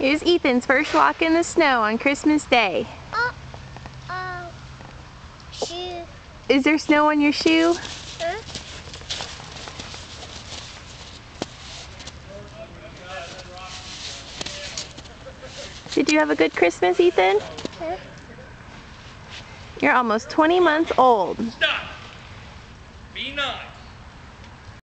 Here's Ethan's first walk in the snow on Christmas Day. Oh, oh, shoe. Is there snow on your shoe? Huh? Did you have a good Christmas, Ethan? Huh? You're almost 20 months old. Stop. Be nice.